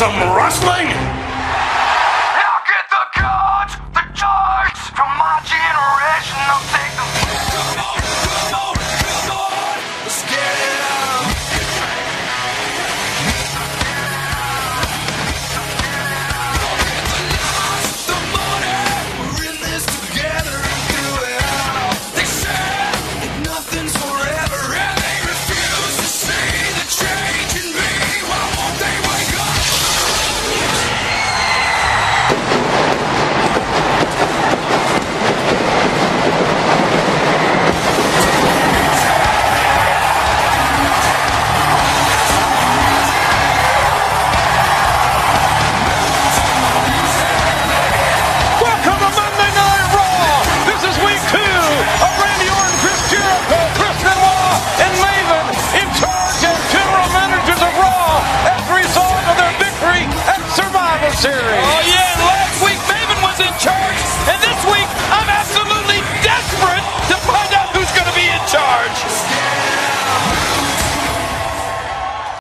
some wrestling? series.